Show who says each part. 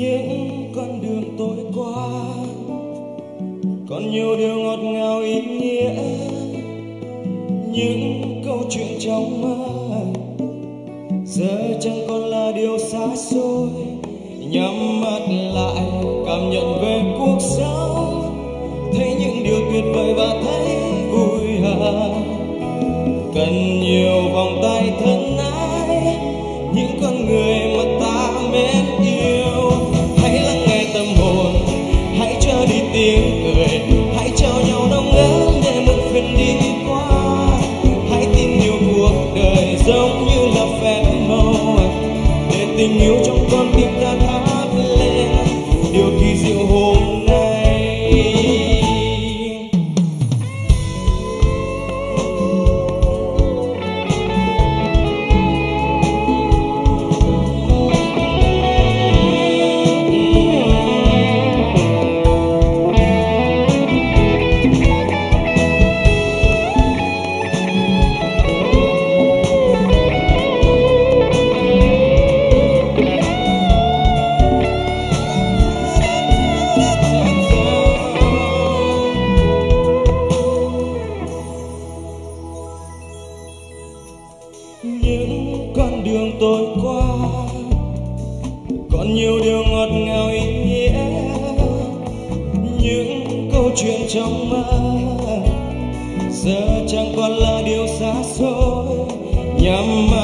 Speaker 1: những con đường tôi qua, còn nhiều điều ngọt ngào ý nghĩa. Những câu chuyện trong mơ giờ chẳng còn là điều xa xôi nhắm mắt lại, cảm nhận về cuộc sống. Thấy những điều tuyệt vời và thấy vui hà cần nhiều vòng tay thân ái, những con người mà ta mến yêu. Hãy lắng nghe tâm hồn, hãy cho đi tiếng cười. Hãy trao nhau nồng ấm để một phiền đi qua. Hãy tin yêu cuộc đời giống như là phép màu. Để tình yêu những con đường tôi qua, còn nhiều điều ngọt ngào ý nghĩa. Những câu chuyện trong mơ giờ chẳng còn là điều xa xôi. Nhằm mắt